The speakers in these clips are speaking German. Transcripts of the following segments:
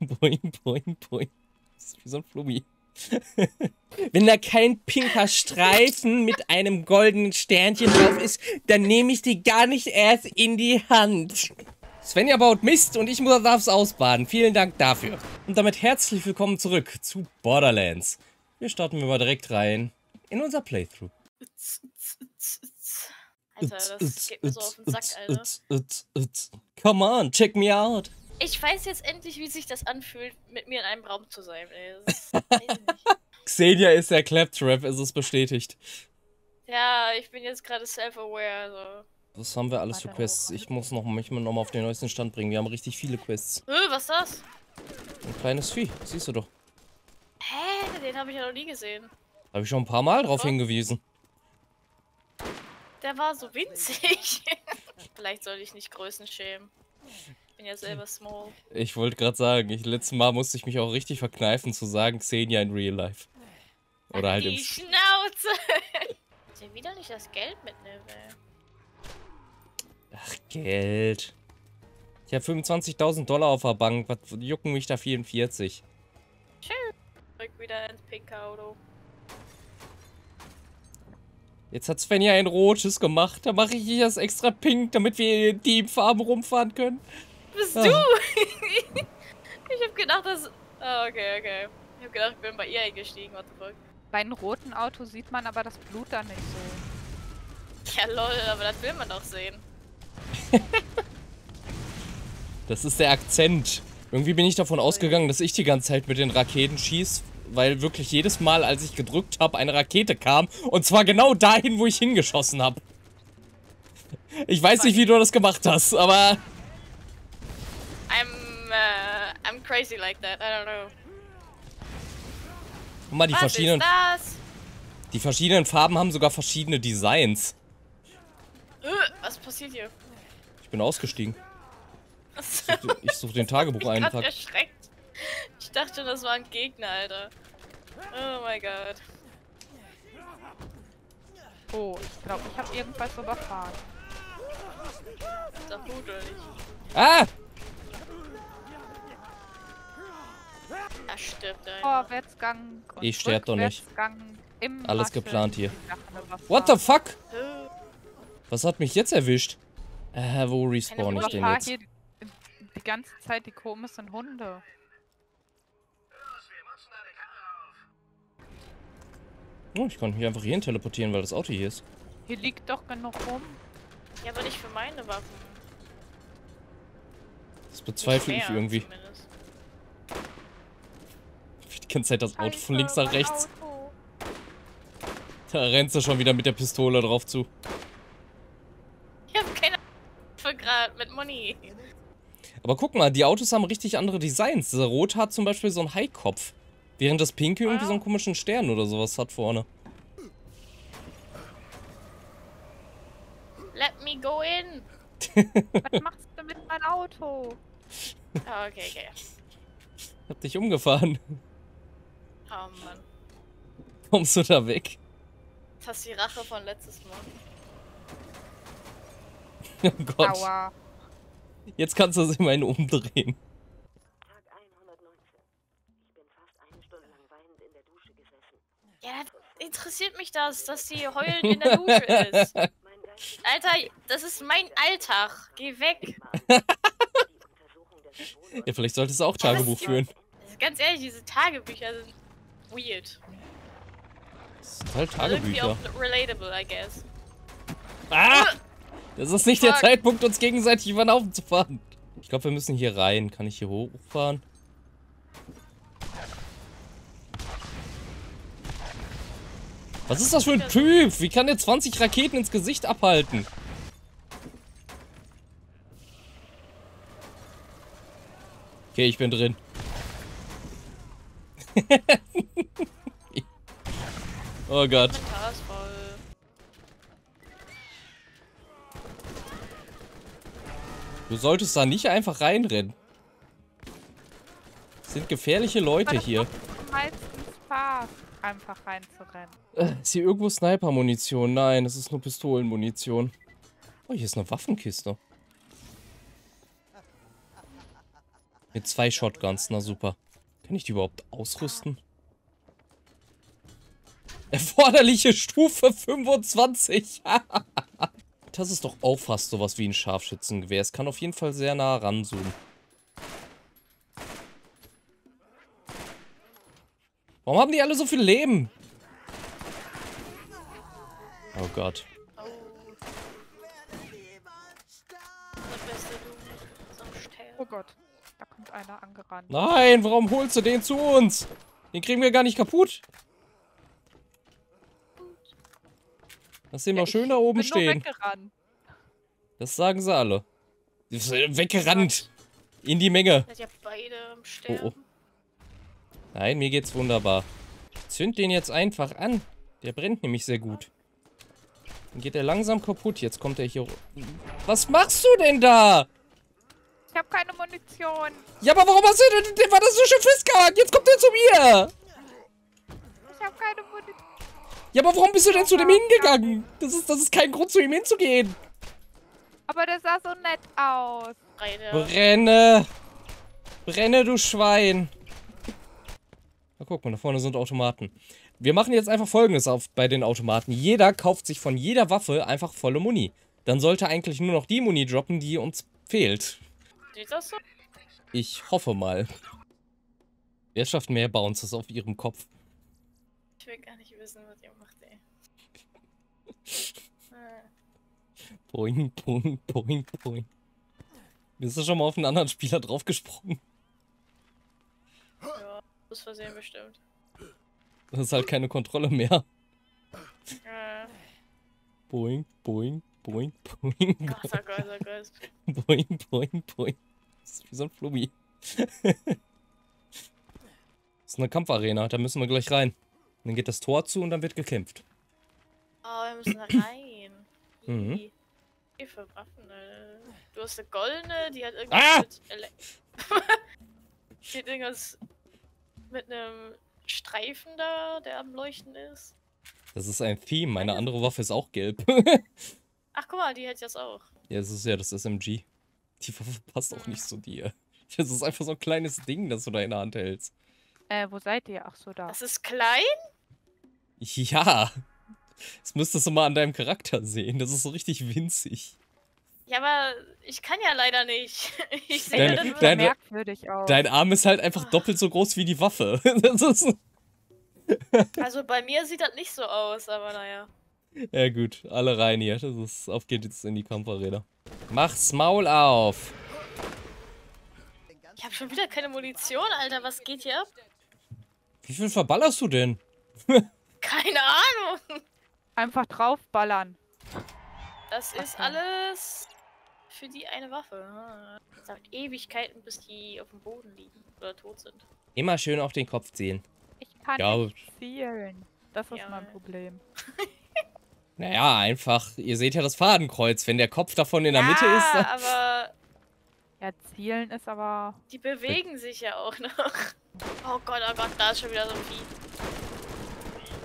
Boing, boing, boing. Das ist wie so ein Flummi. Wenn da kein pinker Streifen mit einem goldenen Sternchen drauf ist, dann nehme ich die gar nicht erst in die Hand. Svenja baut Mist und ich darf es ausbaden. Vielen Dank dafür. Und damit herzlich willkommen zurück zu Borderlands. Wir starten mal direkt rein in unser Playthrough. Alter, das geht mir so auf den Sack, Alter. Come on, check me out. Ich weiß jetzt endlich, wie sich das anfühlt, mit mir in einem Raum zu sein, ey. Das Xenia ist der Claptrap, ist es bestätigt. Ja, ich bin jetzt gerade self-aware, also. Was haben wir alles für Quests? Ich muss noch, mich noch mal auf den neuesten Stand bringen. Wir haben richtig viele Quests. Äh, was ist das? Ein kleines Vieh, siehst du doch. Hä? Den habe ich ja noch nie gesehen. Habe ich schon ein paar Mal drauf hingewiesen. Der war so winzig. Vielleicht soll ich nicht Größen schämen. Ich bin ja selber small. Ich wollte gerade sagen, ich, letztes Mal musste ich mich auch richtig verkneifen zu sagen, Xenia in Real Life. Oder Ach, halt die im... Schnauze! Dass ich wieder nicht das Geld mitnehmen will. Ach, Geld. Ich habe 25.000 Dollar auf der Bank. Was jucken mich da 44? Schön. Zurück wieder ins pinke Auto. Jetzt hat Svenja ein rotes gemacht. Da mache ich das extra pink, damit wir in Teamfarben rumfahren können. Bist Ah. du? ich hab gedacht, dass... Ah, okay, okay. Ich hab gedacht, ich bin bei ihr eingestiegen. What the fuck? Bei einem roten Auto sieht man aber das Blut da nicht so. Ja, lol, aber das will man doch sehen. Das ist der Akzent. Irgendwie bin ich davon ausgegangen, dass ich die ganze Zeit mit den Raketen schieß, weil wirklich jedes Mal, als ich gedrückt habe, eine Rakete kam. Und zwar genau dahin, wo ich hingeschossen habe. Ich weiß nicht, wie du das gemacht hast, aber... I'm, uh, I'm crazy like that. I don't know. Guck mal, die Was verschiedenen, ist das? die verschiedenen Farben haben sogar verschiedene Designs. Was passiert hier? Ich bin ausgestiegen. Was? Ich suche den Ich Tagebucheintrag. grad erschreckt. Ich dachte, das war ein Gegner, Alter. Oh mein Gott. Oh, ich glaube, ich habe irgendwas überfahren. Ist doch gut, oder nicht? Ah! Da stirbt er. Vorwärtsgang und Ich sterb doch nicht. Alles Maschen geplant hier. What the fuck? Äh, Was hat mich jetzt erwischt? Äh, wo respawn ich denn jetzt? hier die, ganze Zeit die komischen Hunde. Oh, ich kann mich einfach hierhin teleportieren, weil das Auto hier ist. Hier liegt doch genug rum. Ja, aber nicht für meine Waffen. Das bezweifle ich irgendwie. zumindest. Ganze Zeit das Auto von links nach rechts. Da rennst du schon wieder mit der Pistole drauf zu. Ich hab keine für gerade mit Money. Aber guck mal, die Autos haben richtig andere Designs. Dieser Rot hat zum Beispiel so einen Haikopf. Während das Pinke irgendwie so einen komischen Stern oder sowas hat vorne. Let me go in. Was machst du mit meinem Auto? Ah, okay, okay. Hab dich umgefahren. Oh Mann. Kommst du da weg? Das ist die Rache von letztes Mal. Oh Gott. Aua. Jetzt kannst du sie immerhin umdrehen. Tag 119. Ich bin fast eine Stunde lang weinend in der Dusche gesessen. Ja, interessiert mich das, dass sie heulend in der Dusche ist. Alter, das ist mein Alltag. Geh weg. Ja, vielleicht solltest du auch Tagebuch führen. Also ganz ehrlich, diese Tagebücher sind weird. Das sind halt Irgendwie Tagebücher. auch relatable, I guess. Ah! Das ist nicht der Fuck. Zeitpunkt, uns gegenseitig über den Haufen zu fahren. Ich glaube, wir müssen hier rein. Kann ich hier hochfahren? Was ist das für ein Typ? Wie kann der 20 Raketen ins Gesicht abhalten? Okay, ich bin drin. oh Gott. Du solltest da nicht einfach reinrennen. Das sind gefährliche Leute das hier. macht meistens Spaß, einfach reinzurennen. Äh, Ist hier irgendwo Sniper-Munition? Nein, das ist nur Pistolenmunition. Oh, hier ist eine Waffenkiste. Mit zwei Shotguns, na super. Kann ich die überhaupt ausrüsten? Erforderliche Stufe 25. das ist doch auch fast sowas wie ein Scharfschützengewehr. Es kann auf jeden Fall sehr nah ranzoomen. Warum haben die alle so viel Leben? Oh Gott. Oh. Oh Gott. Da kommt einer angerannt. Nein, warum holst du den zu uns? Den kriegen wir gar nicht kaputt. Lass den mal schön da oben Bin nur stehen. weggerannt. Das sagen sie alle. Weggerannt. In die Menge. Ja beide Oh, Sterben. oh. Nein, mir geht's wunderbar. Zünd den jetzt einfach an. Der brennt nämlich sehr gut. Dann geht er langsam kaputt. Jetzt kommt er hier. Was machst du denn da? Ich habe keine Munition. Ja, aber warum hast du denn. Der war das so schön festgehalten. Jetzt kommt er zu mir. Ich habe keine Munition. Ja, aber warum bist du denn zu dem hingegangen? Das ist, das ist kein Grund, zu ihm hinzugehen. Aber der sah so nett aus. Beide. Brenne. Brenne, du Schwein. Na, guck mal, da vorne sind Automaten. Wir machen jetzt einfach folgendes auf bei den Automaten. Jeder kauft sich von jeder Waffe einfach volle Muni. Dann sollte eigentlich nur noch die Muni droppen, die uns fehlt. Sieht das so? Ich hoffe mal. Wer schafft mehr Bounces auf ihrem Kopf? Ich will gar nicht wissen, was ihr macht, Boing, boing, boing, boing. Bist du schon mal auf einen anderen Spieler draufgesprungen? ja, aus Versehen bestimmt. Das ist halt keine Kontrolle mehr. Äh, Boing, boing, boing, boing. Gott, Gott, Gott. Boing, boing, boing. Das ist wie so ein Flummi. das ist eine Kampfarena, da müssen wir gleich rein. Dann geht das Tor zu und dann wird gekämpft. Oh, wir müssen da rein. Mhm. Für Waffen, äh. Du hast eine goldene, die hat irgendwas Ah! mit Ele Die hat irgendwas mit einem Streifen da, der am Leuchten ist. Das ist ein Theme, meine andere Waffe ist auch gelb. Ach, guck mal, die hätte ich jetzt auch. ja, es ist ja das SMG. Die Waffe passt auch nicht zu dir. Das ist einfach so ein kleines Ding, das du da in der Hand hältst. Äh, wo seid ihr? Ach so, da. Das ist klein? Ja. Das müsstest du mal an deinem Charakter sehen. Das ist so richtig winzig. Ja, aber ich kann ja leider nicht. Ich sehe Deine- das so deine- merkwürdig aus. Dein Arm ist halt einfach doppelt so groß wie die Waffe. Das ist. Also bei mir sieht das nicht so aus, aber naja. Ja gut, alle rein hier. Das ist, auf geht jetzt in die Kampfarena. Mach's Maul auf. Ich habe schon wieder keine Munition, Alter. Was geht hier ab? Wie viel verballerst du denn? Keine Ahnung. Einfach draufballern. Das ist alles für die eine Waffe. Das dauert Ewigkeiten, bis die auf dem Boden liegen oder tot sind. Immer schön auf den Kopf ziehen. Ich kann Ja, nicht zielen. Das ist Ja. mein Problem. Naja, einfach. Ihr seht ja das Fadenkreuz. Wenn der Kopf davon in der Mitte ist. Ja, Dann aber Ja, zielen ist aber... die bewegen sich ja auch noch. Oh Gott, oh Gott, da ist schon wieder so ein Vieh.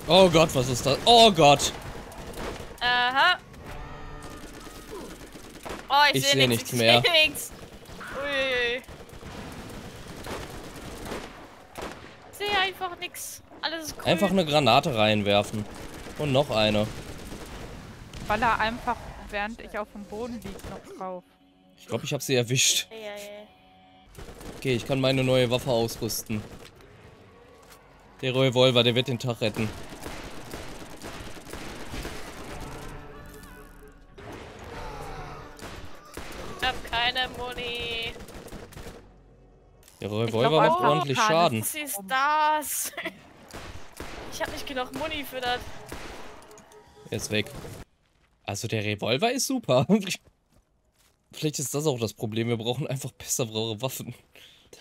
oh Gott, was ist das? Oh Gott. Aha. Oh, ich, Ich sehe seh nichts nichts mehr. Ich sehe nichts. Uiuiui. Ich sehe einfach nichts. Alles ist grün. Einfach eine Granate reinwerfen. Und noch eine. Baller einfach, während ich auf dem Boden liege, noch drauf. Ich glaube, ich habe sie erwischt. Ja, ja, ja. Okay, ich kann meine neue Waffe ausrüsten. Der Revolver, der wird den Tag retten. Hab keine Muni. Der Revolver macht ordentlich Schaden. Schaden. Was ist das? Ich hab nicht genug Muni für das. Er ist weg. Also der Revolver ist super. Vielleicht ist das auch das Problem. Wir brauchen einfach bessere Waffen.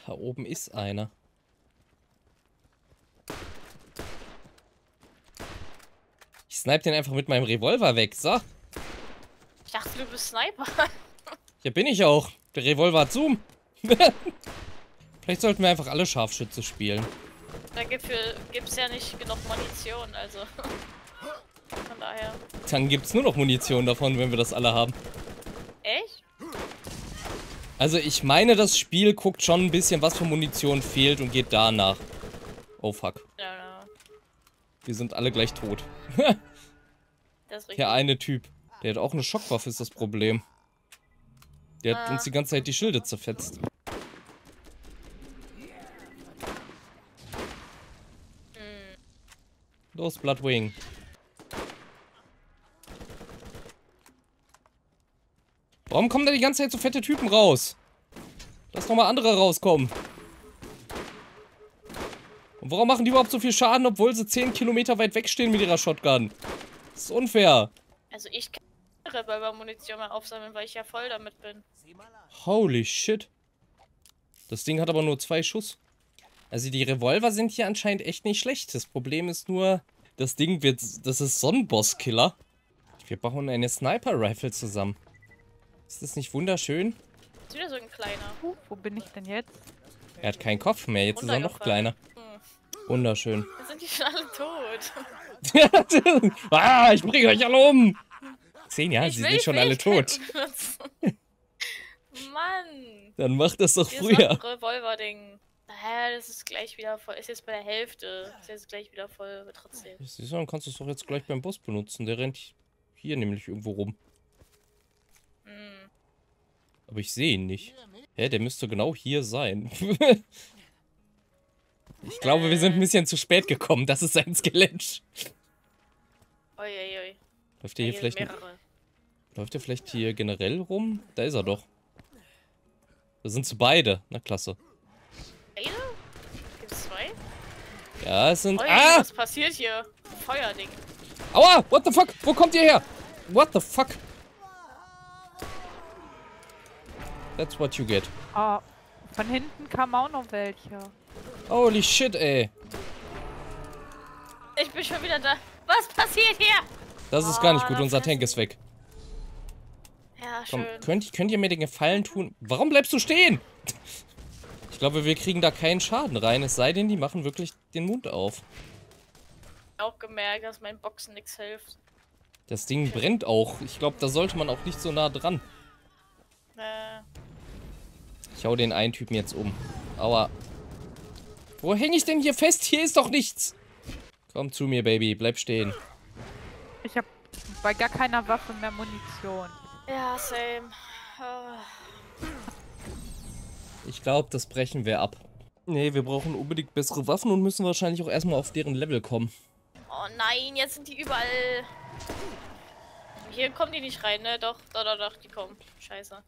Da oben ist einer. Ich snipe den einfach mit meinem Revolver weg. So. Ich dachte, du bist Sniper. Hier bin ich auch. Der Revolver hat Zoom. Vielleicht sollten wir einfach alle Scharfschütze spielen. Da gibt es ja nicht genug Munition, also. Von daher. Dann gibt's nur noch Munition davon, wenn wir das alle haben. Echt? Also ich meine, das Spiel guckt schon ein bisschen, was für Munition fehlt und geht danach. Oh fuck. Ja, ja. Wir sind alle gleich tot. Der eine Typ. Der hat auch eine Schockwaffe, ist das Problem. Der hat Ah. uns die ganze Zeit die Schilde zerfetzt. Hm. Los, Bloodwing. Warum kommen da die ganze Zeit so fette Typen raus? Lass doch mal andere rauskommen. Und warum machen die überhaupt so viel Schaden, obwohl sie 10 Kilometer weit wegstehen mit ihrer Shotgun? Das ist unfair. Also ich kann Revolver-Munition mal aufsammeln, weil ich ja voll damit bin. Holy shit. Das Ding hat aber nur zwei Schuss. Also die Revolver sind hier anscheinend echt nicht schlecht. Das Problem ist nur, das Ding wird, das ist so ein Bosskiller. Wir bauen eine Sniper-Rifle zusammen. Ist das nicht wunderschön? Ist wieder so ein kleiner. Uh, wo bin ich denn jetzt? Er hat keinen Kopf mehr, jetzt ist er noch kleiner. Hm. Wunderschön. Jetzt sind die schon alle tot. ah, ich bringe euch alle um. Sehen ja, Ich sie sind schon alle tot. Mann. Dann macht das doch Hier früher. ist noch Revolver-Ding. Hä, das ist gleich wieder voll. Ist jetzt bei der Hälfte. Ist jetzt gleich wieder voll, aber trotzdem. Siehst du, dann kannst du es doch jetzt gleich beim Boss benutzen. Der rennt hier nämlich irgendwo rum. Hm. Aber ich sehe ihn nicht. Hä, der müsste genau hier sein. ich glaube, wir sind ein bisschen zu spät gekommen. Das ist ein Skelett. Uiuiui. Läuft der hier Ja, vielleicht, mehrere. Läuft der vielleicht hier generell rum? Da ist er doch. Da sind sie beide. Na, klasse. Beide? Gibt's zwei? Ja, es sind... Ui, Ah! was passiert hier? Feuerding. Aua! What the fuck? Wo kommt ihr her? What the fuck? That's what you get. Oh, von hinten kamen auch noch welche. Holy shit, ey. Ich bin schon wieder da. Was passiert hier? Das ist gar nicht Oh, gut. da Unser Tank ist weg. Ja, Komm, schön. könnt, könnt ihr mir den Gefallen tun? Warum bleibst du stehen? Ich glaube, wir kriegen da keinen Schaden rein, es sei denn, die machen wirklich den Mund auf. Auch gemerkt, dass mein Boxen nichts hilft. Das Ding brennt auch. Ich glaube, da sollte man auch nicht so nah dran. Äh, Ich hau den einen Typen jetzt um. Aua. Wo hänge ich denn hier fest? Hier ist doch nichts. Komm zu mir, Baby. Bleib stehen. Ich habe bei gar keiner Waffe mehr Munition. Ja, same. Ah. Ich glaube, das brechen wir ab. Nee, wir brauchen unbedingt bessere Waffen und müssen wahrscheinlich auch erstmal auf deren Level kommen. Oh nein, jetzt sind die überall. Hier kommen die nicht rein, ne? Doch, doch, doch, doch, die kommen. Scheiße.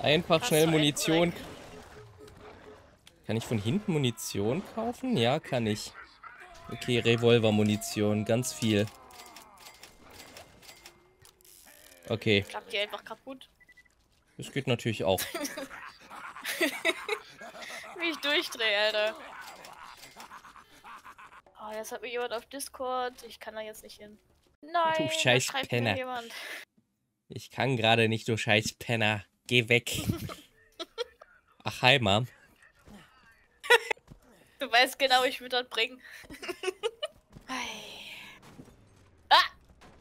Einfach Hast schnell Munition. Kann ich von hinten Munition kaufen? Ja, kann ich. Okay, Revolver-Munition, ganz viel. Okay, Klappt die einfach kaputt. das geht natürlich auch. Wie ich durchdrehe, Alter. Oh, jetzt hat mir jemand auf Discord. Ich kann da jetzt nicht hin. Nein, da scheiß schreibt Penner. mir jemand. Ich kann gerade nicht, du scheiß Penner. Geh weg. Ach, hi, Mom. Du weißt genau, ich würde das bringen. Ah!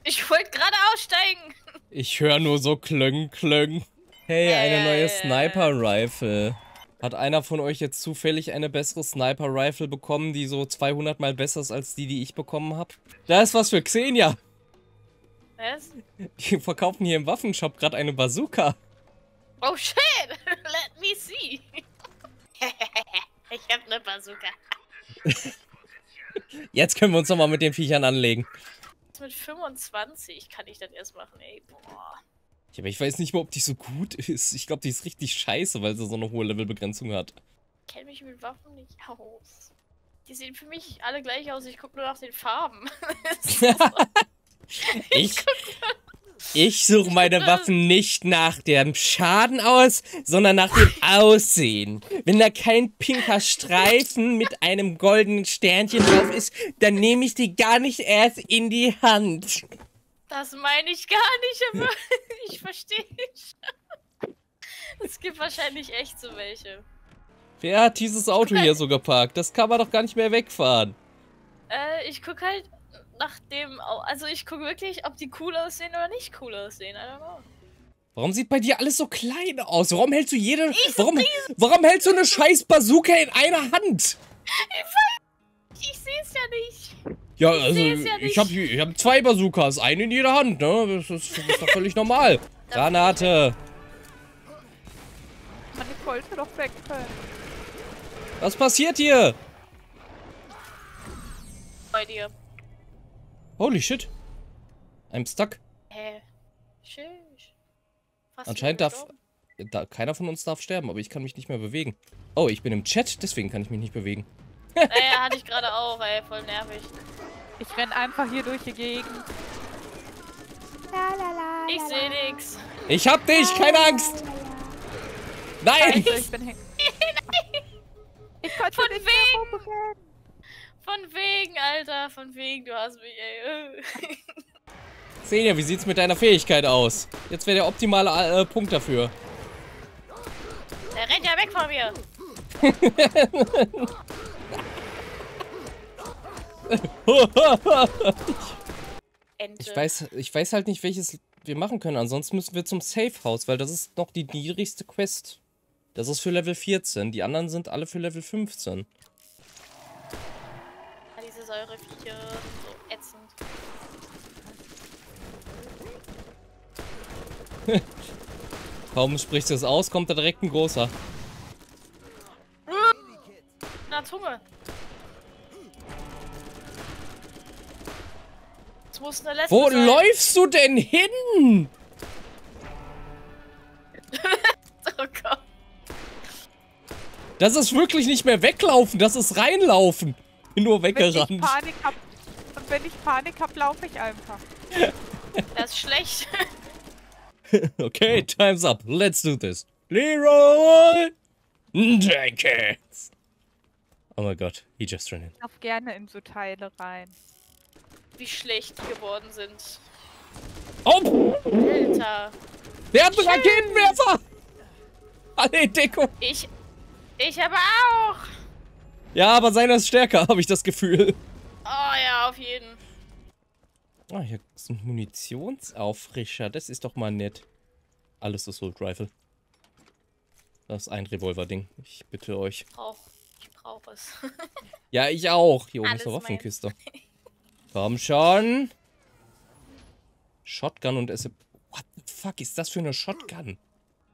Ich wollte gerade aussteigen. Ich höre nur so klöng, klöng. Hey, eine neue. Sniper-Rifle. Hat einer von euch jetzt zufällig eine bessere Sniper-Rifle bekommen, die so 200 mal besser ist als die, die ich bekommen habe? Da ist was für Xenia. Was? Die verkaufen hier im Waffenshop gerade eine Bazooka. Oh shit! Let me see! ich hab ne Bazooka. Jetzt können wir uns nochmal mit den Viechern anlegen. Mit 25 kann ich das erst machen, ey. Boah. Ja, aber ich weiß nicht mal, ob die so gut ist. Ich glaube, die ist richtig scheiße, weil sie so eine hohe Levelbegrenzung hat. Ich kenne mich mit Waffen nicht aus. Die sehen für mich alle gleich aus. Ich gucke nur nach den Farben. Ich, ich suche meine Waffen nicht nach dem Schaden aus, sondern nach dem Aussehen. Wenn da kein pinker Streifen mit einem goldenen Sternchen drauf ist, dann nehme ich die gar nicht erst in die Hand. Das meine ich gar nicht, aber ich verstehe schon. Es gibt wahrscheinlich echt so welche. Wer hat dieses Auto hier so geparkt? Das kann man doch gar nicht mehr wegfahren. Äh, ich gucke halt nach dem. Also, ich gucke wirklich, ob die cool aussehen oder nicht cool aussehen. I don't know. Warum sieht bei dir alles so klein aus? Warum hältst du jede. Warum, warum hältst du eine scheiß Bazooka in einer Hand? Ich sehe es ja nicht. Ja, also seh's ja ich habe ich hab zwei Bazookas, eine in jeder Hand, ne? Das ist, das ist doch völlig normal. Granate. Man, ich wollte doch wegfallen. Was passiert hier? Bei dir. Holy shit. I'm stuck. Hä? Fast Anscheinend darf. Da, keiner von uns darf sterben, aber ich kann mich nicht mehr bewegen. Oh, ich bin im Chat, deswegen kann ich mich nicht bewegen. Naja, hatte ich gerade auch, ey. Voll nervig. Ich renn einfach hier durch die Gegend. Ich sehe nix. Ich hab dich, keine Angst! Nein! Scheiße, ich bin hängen. Ich konnte Von nicht wegen. Von wegen, Alter. Von wegen, du hast mich, ey. Senja, wie sieht's mit deiner Fähigkeit aus? Jetzt wäre der optimale äh, Punkt dafür. Der rennt ja weg von mir. Ich weiß, ich weiß halt nicht, welches wir machen können. Ansonsten müssen wir zum Safe House, weil das ist noch die niedrigste Quest. Das ist für Level 14. Die anderen sind alle für Level 15. Säureviecher so ätzend. Kaum sprichst du es aus, kommt da direkt ein großer. Na, Zunge. Es muss eine letzte Wo sein. läufst du denn hin? Oh Gott. Das ist wirklich nicht mehr weglaufen, das ist reinlaufen. Bin nur Wenn ich weggerannt. Panik hab. Und wenn ich Panik hab, laufe ich einfach. Das ist schlecht. Okay, time's up. Let's do this. Leroy Jenkins. Oh mein Gott, he just ran in. Ich lauf gerne in so Teile rein. Wie schlecht die geworden sind. Oh, Alter. der hat einen Raketenwerfer. Alle Deko. Ich. Ich aber auch. Ja, aber seiner ist stärker, habe ich das Gefühl. Oh ja, auf jeden. Ah, hier ist ein Munitionsauffrischer. Das ist doch mal nett. Alles Assault Rifle. Das ist ein Revolver-Ding. Ich bitte euch. Brauch, ich brauche es. Ja, ich auch. Hier oben ist eine Waffenkiste. Komm schon. Shotgun und S. What the fuck ist das für eine Shotgun?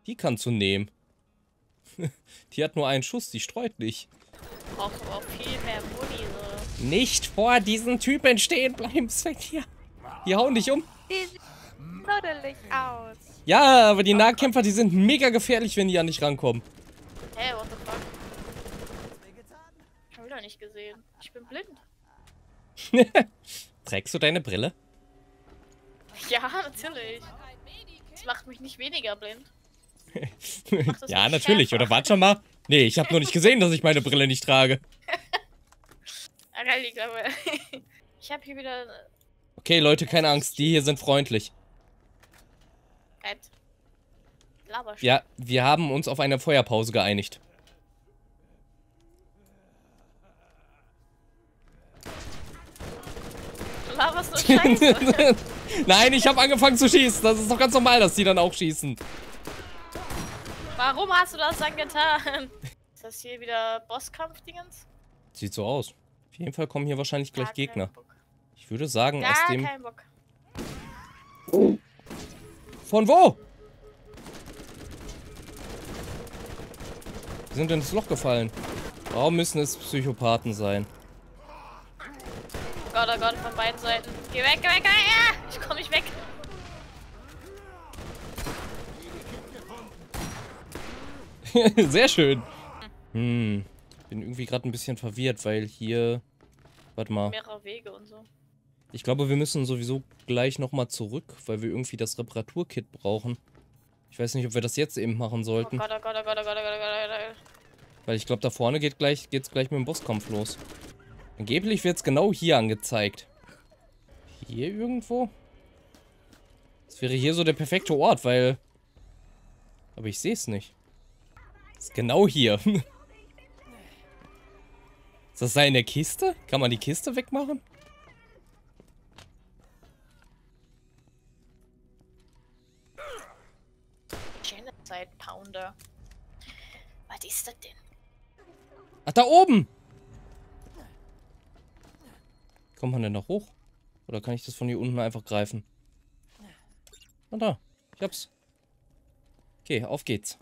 Die kannst du nehmen. Die hat nur einen Schuss, die streut nicht. Brauchst aber auch viel mehr Muni. So. Nicht vor diesen Typen stehen bleiben, Svenja. Die hauen dich um. Die sieht knuddelig aus. Ja, aber die Nahkämpfer, die sind mega gefährlich, wenn die an dich rankommen. Hä, what the fuck? Hab ich doch nicht gesehen. Ich bin blind. Trägst du deine Brille? Ja, natürlich. Das macht mich nicht weniger blind. ja, natürlich. schärfer. Oder warte schon mal. Nee, ich habe nur nicht gesehen, dass ich meine Brille nicht trage. Geil, ich glaube. Ich habe hier wieder. Okay, Leute, keine Angst. Die hier sind freundlich. Labersch. Ja, wir haben uns auf eine Feuerpause geeinigt. Du laberst so scheiße. Nein, ich habe angefangen zu schießen. Das ist doch ganz normal, dass die dann auch schießen. Warum hast du das dann getan? Ist das hier wieder Bosskampf-Dingens? Sieht so aus. Auf jeden Fall kommen hier wahrscheinlich gleich Gar Gegner. Ich würde sagen, aus Gar dem... keinen Bock. Von wo? Wir sind ins Loch gefallen. Warum müssen es Psychopathen sein? Oh Gott, oh Gott, von beiden Seiten. Geh weg, geh weg, geh weg! Ja, ich komm nicht weg. Sehr schön. Hm. Bin irgendwie gerade ein bisschen verwirrt, weil hier... Warte mal. Mehrere Wege und so. Ich glaube, wir müssen sowieso gleich nochmal zurück, weil wir irgendwie das Reparaturkit brauchen. Ich weiß nicht, ob wir das jetzt eben machen Oh sollten. Gott, oh Gott, oh Gott, oh Gott, oh Gott, oh Gott, oh Gott. Weil ich glaube, da vorne geht gleich, geht's gleich mit dem Bosskampf los. Angeblich wird's genau hier angezeigt. Hier irgendwo? Das wäre hier so der perfekte Ort, weil... Aber ich sehe es nicht. Ist genau hier. Ist das seine Kiste? Kann man die Kiste wegmachen? Genocide Pounder. Was ist das denn? Ach, da oben! Kommt man denn noch hoch? Oder kann ich das von hier unten einfach greifen? Na da, ich hab's. Okay, auf geht's.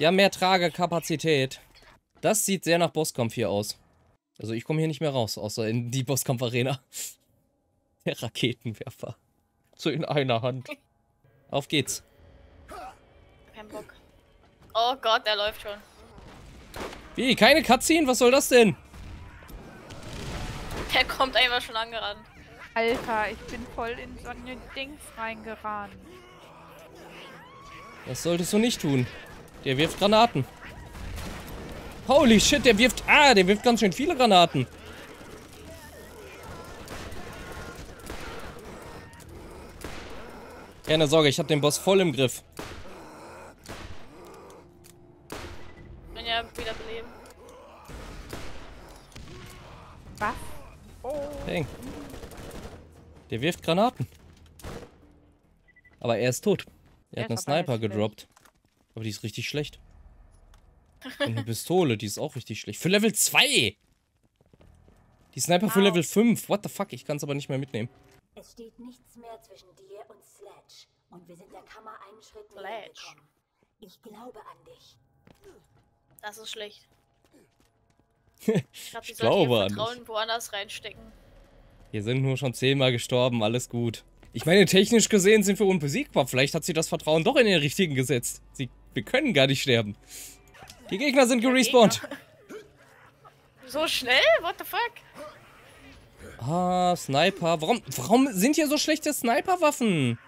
Ja, mehr Tragekapazität. Das sieht sehr nach Bosskampf hier aus. Also ich komme hier nicht mehr raus, außer in die Bosskampf-Arena. Der Raketenwerfer. So in einer Hand. Auf geht's. Kein Bock. Oh Gott, der läuft schon. Wie, keine Cutscene? Was soll das denn? Der kommt einfach schon angerannt. Alter, ich bin voll in so ein Dings reingerannt. Das solltest du nicht tun. Der wirft Granaten. Holy shit, der wirft... Ah, der wirft ganz schön viele Granaten. Keine Sorge, ich habe den Boss voll im Griff. Bin ja wieder beleben. Was? Oh. Dang. Der wirft Granaten. Aber er ist tot. Er Der hat eine ist aber Sniper gedroppt. Aber die ist richtig schlecht. Und eine Pistole, die ist auch richtig schlecht. Für Level 2! Die Sniper für Wow. Level 5. What the fuck? Ich kann es aber nicht mehr mitnehmen. Es steht nichts mehr zwischen dir und Sledge. Und wir sind der Kammer einen Schritt näher Sledge. gekommen. Ich glaube an dich. Das ist schlecht. Ich glaube, die Ich sollte glaube an Vertrauen woanders reinstecken. Wir sind nur schon zehnmal gestorben, alles gut. Ich meine, technisch gesehen sind wir unbesiegbar. Vielleicht hat sie das Vertrauen doch in den richtigen gesetzt. Sie, wir können gar nicht sterben. Die Gegner sind gerespawnt. So schnell? What the fuck? Ah, Sniper. Warum, warum sind hier so schlechte Sniperwaffen?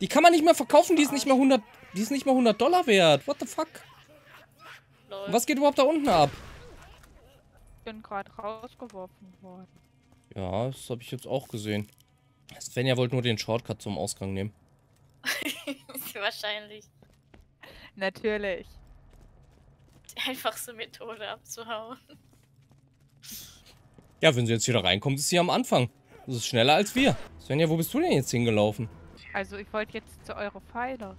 Die kann man nicht mehr verkaufen, die ist nicht mehr 100, die ist nicht mal 100 Dollar wert. What the fuck? Lol. Was geht überhaupt da unten ab? Ich bin gerade rausgeworfen worden. Ja, das habe ich jetzt auch gesehen. Svenja wollte nur den Shortcut zum Ausgang nehmen. Wahrscheinlich. Natürlich. Die einfachste Methode abzuhauen. Ja, wenn sie jetzt wieder reinkommt, ist sie am Anfang. Das ist schneller als wir. Svenja, wo bist du denn jetzt hingelaufen? Also ich wollte jetzt zu eure Pfeile.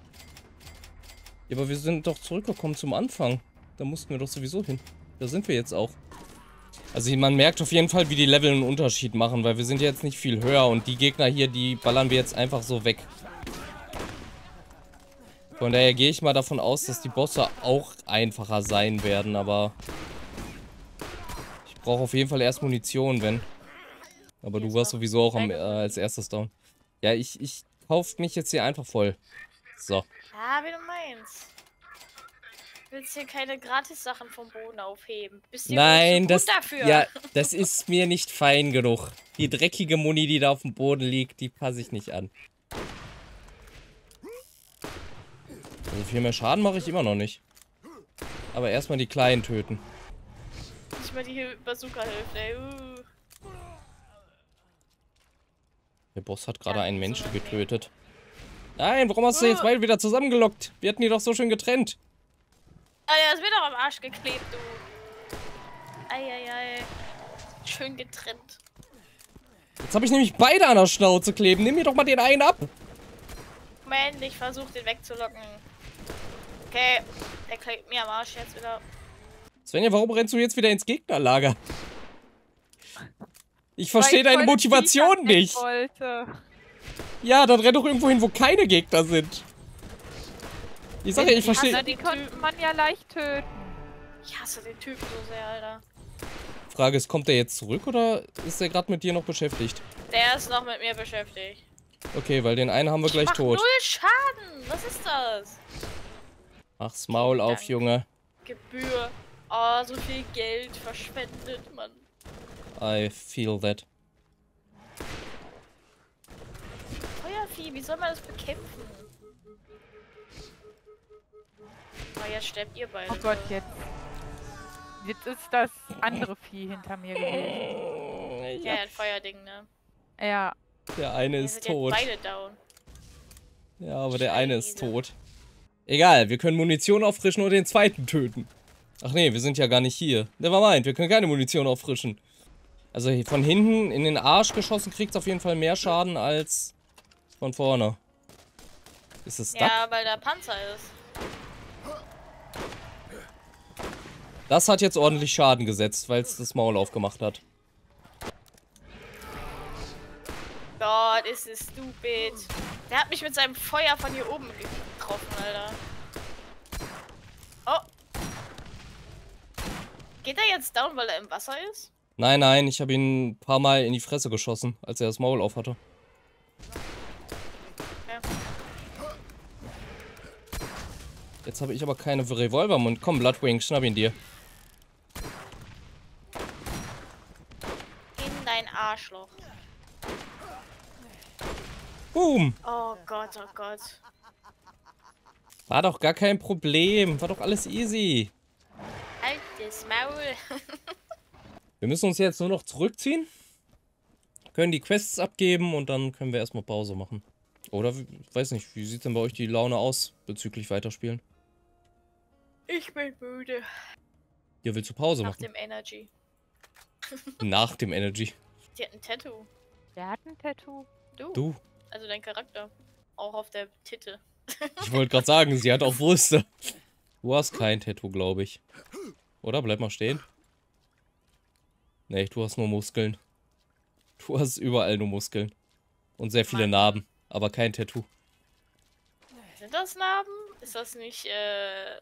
Ja, aber wir sind doch zurückgekommen zum Anfang. Da mussten wir doch sowieso hin. Da sind wir jetzt auch. Also man merkt auf jeden Fall, wie die Level einen Unterschied machen, weil wir sind jetzt nicht viel höher und die Gegner hier, die ballern wir jetzt einfach so weg. Von daher gehe ich mal davon aus, dass die Bosse auch einfacher sein werden, aber ich brauche auf jeden Fall erst Munition, wenn. Aber du warst sowieso auch am, äh, als erstes down. Ja, ich, ich kauf mich jetzt hier einfach voll. So. Ja, wie du meinst. Du willst hier keine Gratis-Sachen vom Boden aufheben. Bist du Nein, das, dafür? ja, das ist mir nicht fein genug. Die dreckige Muni, die da auf dem Boden liegt, die passe ich nicht an. Also viel mehr Schaden mache ich immer noch nicht. Aber erstmal die Kleinen töten. Nicht mal die Bazooka hilft, ey. Uh. Der Boss hat gerade Ja, einen so Menschen okay. getötet. Nein, warum hast du jetzt beide wieder zusammengelockt? Wir hatten die doch so schön getrennt. Ah ja, es wird doch am Arsch geklebt, du. Eieiei. Schön getrennt. Jetzt habe ich nämlich beide an der Schnauze kleben. Nimm mir doch mal den einen ab. Moment, ich versuche den wegzulocken. Okay, der klebt mir am Arsch jetzt wieder. Svenja, warum rennst du jetzt wieder ins Gegnerlager? Ich verstehe ich deine die Motivation nicht. Wollte. Ja, dann renn doch irgendwo hin, wo keine Gegner sind. Ich sag ja, ich Die verstehe. Die konnte Typen. man ja leicht töten. Ich hasse den Typen so sehr, Alter. Frage ist, kommt er jetzt zurück oder ist er gerade mit dir noch beschäftigt? Der ist noch mit mir beschäftigt. Okay, weil den einen haben wir gleich Mach tot. null Schaden. Was ist das? Mach's Maul auf, Dank. Junge. Gebühr. Oh, so viel Geld verschwendet, Mann. I feel that. Feuervieh, wie soll man das bekämpfen? Oh, jetzt sterbt ihr beide. Oh Gott, jetzt. Jetzt ist das andere Vieh hinter mir gewesen. Ja, ein Feuerding, ne? Ja. Der eine ist tot. beide down. Ja, aber der eine ist Scheiße. tot. Egal, wir können Munition auffrischen und den zweiten töten. Ach nee, wir sind ja gar nicht hier. Nevermind, wir können keine Munition auffrischen. Also von hinten in den Arsch geschossen kriegt's auf jeden Fall mehr Schaden als von vorne. Ist es stuck? Ja, weil da Panzer ist. Das hat jetzt ordentlich Schaden gesetzt, weil es das Maul aufgemacht hat. Gott, ist es stupid. Der hat mich mit seinem Feuer von hier oben getroffen, Alter. Oh. Geht er jetzt down, weil er im Wasser ist? Nein, nein, ich habe ihn ein paar Mal in die Fresse geschossen, als er das Maul auf hatte. Jetzt habe ich aber keine Revolver im Mund. Komm, Bloodwing, schnapp ihn dir. In dein Arschloch. Boom. Oh Gott, oh Gott. War doch gar kein Problem. War doch alles easy. Altes Maul. Wir müssen uns jetzt nur noch zurückziehen. Können die Quests abgeben und dann können wir erstmal Pause machen. Oder, weiß nicht, wie sieht denn bei euch die Laune aus bezüglich Weiterspielen? Ich bin müde. Hier willst du Pause Nach machen? dem Energy. Nach dem Energy. Die hat ein Tattoo. Der hat ein Tattoo. Du. Du. Also dein Charakter. Auch auf der Titte. Ich wollte gerade sagen, sie hat auch Brüste. Du hast kein Tattoo, glaube ich. Oder? Bleib mal stehen. Nee, du hast nur Muskeln. Du hast überall nur Muskeln. Und sehr viele. Narben. Aber kein Tattoo. Sind das Narben? Ist das nicht, äh.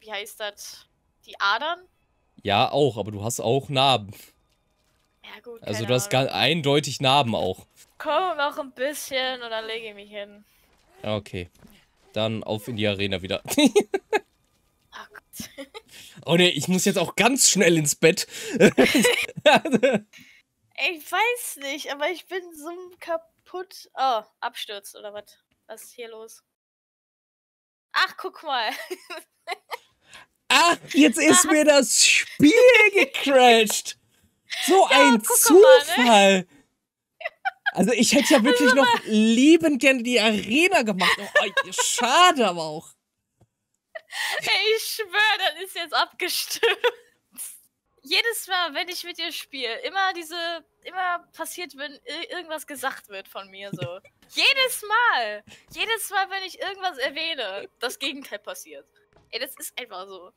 Wie heißt das? Die Adern? Ja, auch, aber du hast auch Narben. Ja, gut. Also du hast ganz eindeutig Narben auch. Komm noch ein bisschen und dann lege ich mich hin. Ja, Okay. Dann auf in die Arena wieder. Oh Gott. oh ne, ich muss jetzt auch ganz schnell ins Bett. Ich weiß nicht, aber ich bin so kaputt. Oh, Absturz oder was? Was ist hier los? Ach, guck mal. ah, jetzt ist mir das Spiel gecrashed. So Ja, ein guck mal, ne? Also ich hätte ja wirklich noch liebend gerne die Arena gemacht. Oh, schade aber auch. Ey, ich schwöre, das ist jetzt abgestürzt. Jedes Mal, wenn ich mit dir spiele, immer diese, immer passiert, wenn ir- irgendwas gesagt wird von mir so. Jedes Mal, jedes Mal, wenn ich irgendwas erwähne, das Gegenteil passiert. Ey, das ist einfach so.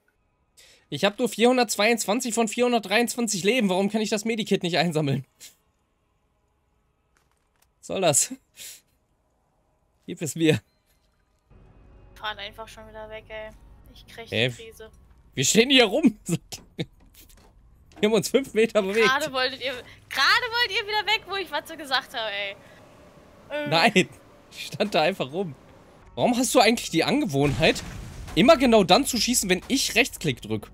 Ich habe nur 422 von 423 Leben. Warum kann ich das Medikit nicht einsammeln? Was soll das? Gib es mir. Fahren einfach schon wieder weg, ey. Ich krieg die Krise. Wir stehen hier rum. Wir haben uns fünf Meter bewegt. Gerade wolltet ihr, gerade wollt ihr wieder weg, wo ich was so gesagt habe, ey. Äh, Nein, ich stand da einfach rum. Warum hast du eigentlich die Angewohnheit, immer genau dann zu schießen, wenn ich Rechtsklick drück?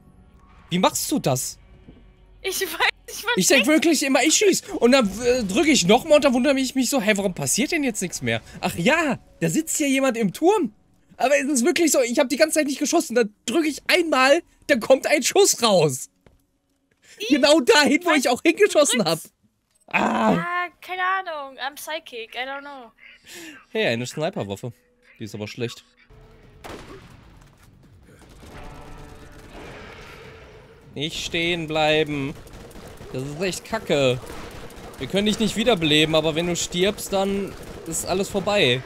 Wie machst du das? Ich weiß was Ich denke wirklich immer, ich schieß. Und dann äh, drücke ich nochmal und dann wundere ich mich so, hä, warum passiert denn jetzt nichts mehr? Ach ja, da sitzt hier jemand im Turm. Aber es ist wirklich so, ich habe die ganze Zeit nicht geschossen. Dann drücke ich einmal, dann kommt ein Schuss raus. Genau dahin, wo ich auch hingeschossen habe. Ah. Ah, keine Ahnung. I'm psychic. I don't know. Hey, eine Sniperwaffe. Die ist aber schlecht. Nicht stehen bleiben. Das ist echt kacke. Wir können dich nicht wiederbeleben, aber wenn du stirbst, dann ist alles vorbei.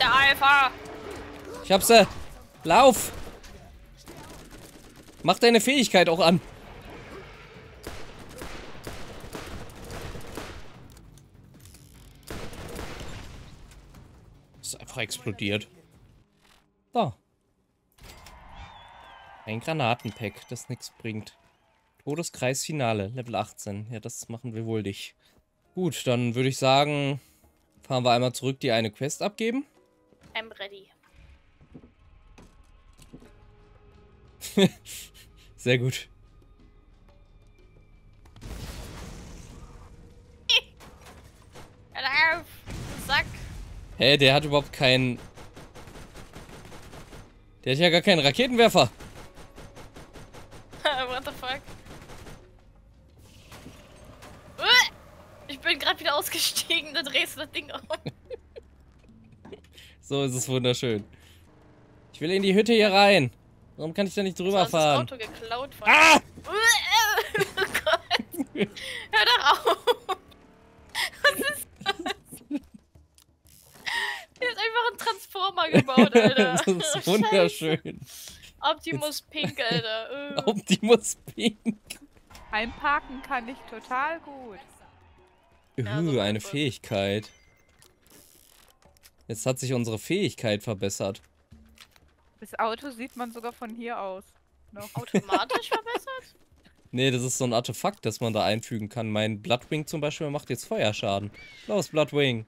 Der Alpha. Ich hab's. Äh, lauf! Mach deine Fähigkeit auch an. Ist einfach explodiert. So. Ein Granatenpack, das nichts bringt. Todeskreisfinale, Level 18. Ja, das machen wir wohl nicht. Gut, dann würde ich sagen, fahren wir einmal zurück, die eine Quest abgeben. I'm ready. Sehr gut. Hör auf. Sack. Hä, der hat überhaupt keinen... Der hat ja gar keinen Raketenwerfer. So ist es wunderschön. Ich will in die Hütte hier rein. Warum kann ich da nicht drüber das fahren? Auto geklaut von. Ah! Oh Gott. Hör doch auf. Was ist das? Hier ist einfach einen Transformer gebaut, Alter. das ist wunderschön. Optimus Pink, Alter. Äh. Optimus Pink. Einparken kann ich total gut. So Uh, eine. Fähigkeit. Jetzt hat sich unsere Fähigkeit verbessert. Das Auto sieht man sogar von hier aus. Noch. Automatisch verbessert? Nee, das ist so ein Artefakt, das man da einfügen kann. Mein Bloodwing zum Beispiel macht jetzt Feuerschaden. Los, Bloodwing.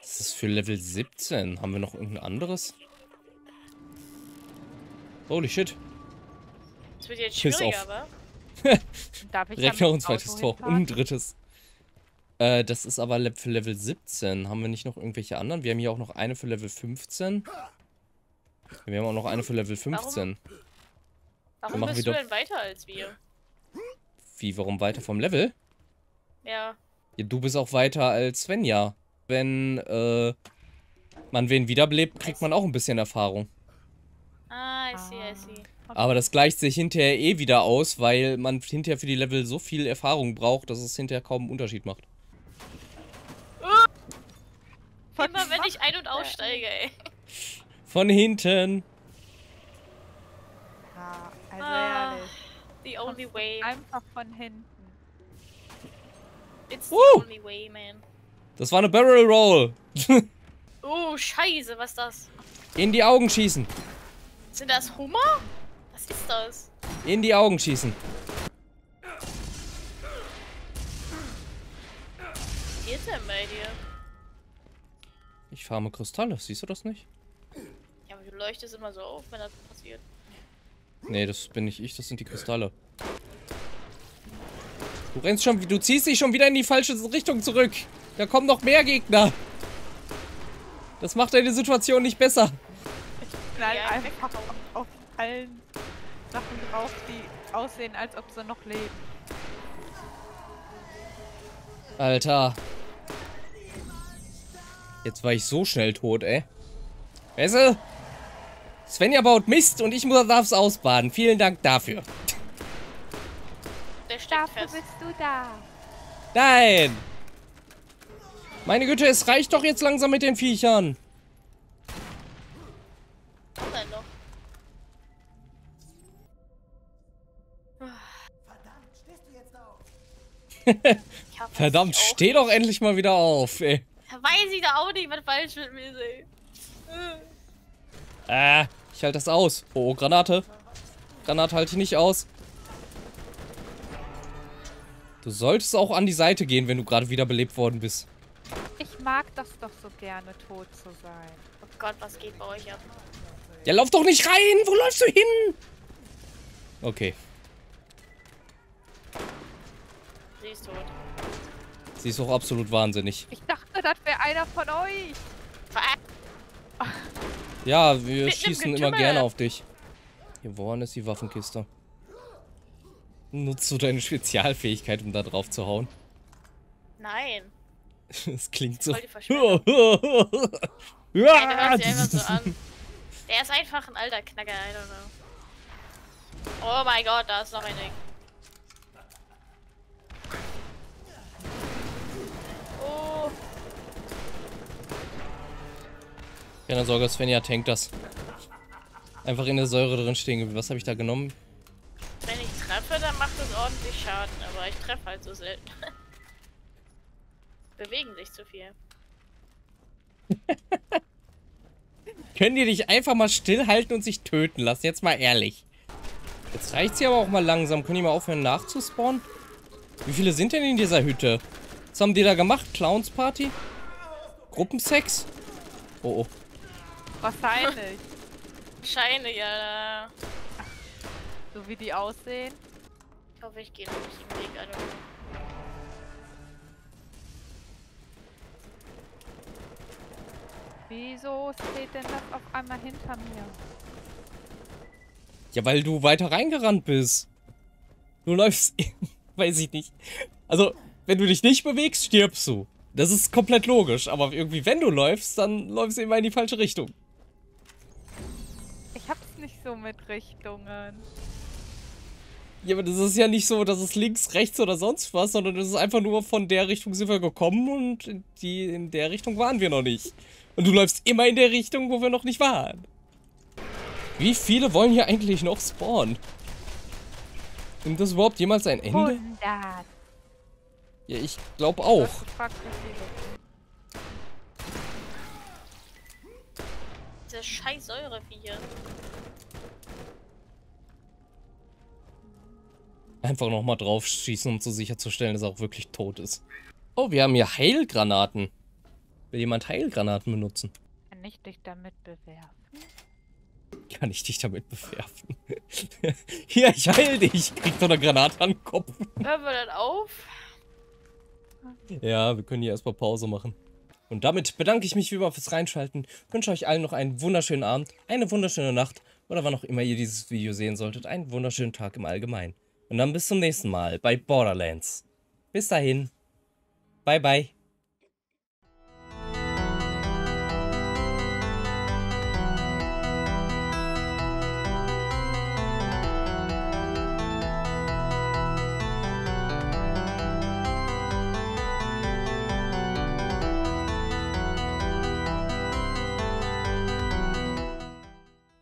Das ist für Level 17. Haben wir noch irgendein anderes? Holy shit. Das wird jetzt Piss schwieriger, aber. Darf ich Direkt noch ein zweites Auto Tor. Und ein drittes. Äh, das ist aber für Level 17. Haben wir nicht noch irgendwelche anderen? Wir haben hier auch noch eine für Level 15. Wir haben auch noch eine für Level 15. Warum machen bist wir du doch- denn weiter als wir? Wie, warum weiter vom Level? Ja. Ja, du bist auch weiter als Svenja. Wenn äh, man wen wiederbelebt, kriegt man auch ein bisschen Erfahrung. Ah, I see, I see. Aber das gleicht sich hinterher eh wieder aus, weil man hinterher für die Level so viel Erfahrung braucht, dass es hinterher kaum einen Unterschied macht. Was Immer wenn ich ein- und aussteige, ey. Von hinten. Ja, also Ah, ehrlich. The only way. Einfach von hinten. It's the Woo! only way, man. Das war eine Barrel Roll. Oh, scheiße, was ist das? In die Augen schießen. Sind das Hummer? Was ist das? In die Augen schießen. Was ist denn bei dir? Ich farme Kristalle, siehst du das nicht? Ja, aber du leuchtest immer so auf, wenn das passiert. Nee, das bin nicht ich, das sind die Kristalle. Du rennst schon, du ziehst dich schon wieder in die falsche Richtung zurück. Da kommen noch mehr Gegner. Das macht deine Situation nicht besser. Knall Ja, einfach auf, auf allen Sachen drauf, die aussehen, als ob sie noch leben. Alter. Jetzt war ich so schnell tot, ey. Weißt du? Svenja baut Mist und ich muss darf's ausbaden. Vielen Dank dafür. Dafür bist du da. Nein! Meine Güte, es reicht doch jetzt langsam mit den Viechern. Verdammt, steh doch endlich mal wieder auf, ey. Weiß ich da auch nicht, was falsch mit mir ist. Äh, ich halte das aus. Oh, oh, Granate. Granate halte ich nicht aus. Du solltest auch an die Seite gehen, wenn du gerade wiederbelebt worden bist. Ich mag das doch so gerne, tot zu sein. Oh Gott, was geht bei euch ab? Ja, lauf doch nicht rein! Wo läufst du hin? Okay, Sie ist tot. sie ist auch absolut wahnsinnig. Ich dachte, das wäre einer von euch. Ja, wir im schießen immer gerne auf dich. Hier, woran ist die Waffenkiste? Nutzt du deine Spezialfähigkeit, um da drauf zu hauen? Nein. Das klingt so. Ja, einfach so an. Der ist einfach ein alter Knacker, I don't know. Oh mein Gott, da ist noch ein Ding. Oh, Keine Sorge, Svenja tankt das. Einfach in der Säure drin stehen. Was habe ich da genommen? wenn ich treffe, dann macht es ordentlich Schaden, aber ich treffe halt so selten. Bewegen sich zu viel. Können die dich einfach mal stillhalten und sich töten lassen? Jetzt mal ehrlich. Jetzt reicht's hier aber auch mal langsam. Können die mal aufhören nachzuspawnen? Wie viele sind denn in dieser Hütte? Was haben die da gemacht? Clowns Party? Gruppensex? Oh, oh. Wahrscheinlich. Scheine ja. so wie die aussehen. Ich hoffe, ich gehe den richtigen Weg. I don't know. Wieso steht denn das auf einmal hinter mir? Ja, weil du weiter reingerannt bist. Du läufst. Weiß ich nicht. Also, wenn du dich nicht bewegst, stirbst du. Das ist komplett logisch. Aber irgendwie, wenn du läufst, dann läufst du immer in die falsche Richtung. So mit Richtungen. Ja, aber das ist ja nicht so, dass es links, rechts oder sonst was, sondern das ist einfach nur von der Richtung sind wir gekommen und in die, in der Richtung waren wir noch nicht. Und du läufst immer in der Richtung, wo wir noch nicht waren. Wie viele wollen hier eigentlich noch spawnen? Nimmt das überhaupt jemals ein Ende? 100. Ja, ich glaube auch. Diese scheiß Säureviecher. Einfach nochmal drauf schießen, um so sicherzustellen, dass er auch wirklich tot ist. Oh, wir haben hier Heilgranaten. Will jemand Heilgranaten benutzen? Kann ich dich damit bewerfen? Kann ich dich damit bewerfen? hier, ich heil dich. Krieg doch eine Granate an den Kopf. Hören wir dann auf? Ja, wir können hier erstmal Pause machen. Und damit bedanke ich mich wie immer fürs Reinschalten. Wünsche euch allen noch einen wunderschönen Abend, eine wunderschöne Nacht oder wann auch immer ihr dieses Video sehen solltet, einen wunderschönen Tag im Allgemeinen. Und dann bis zum nächsten Mal bei Borderlands. Bis dahin. Bye bye.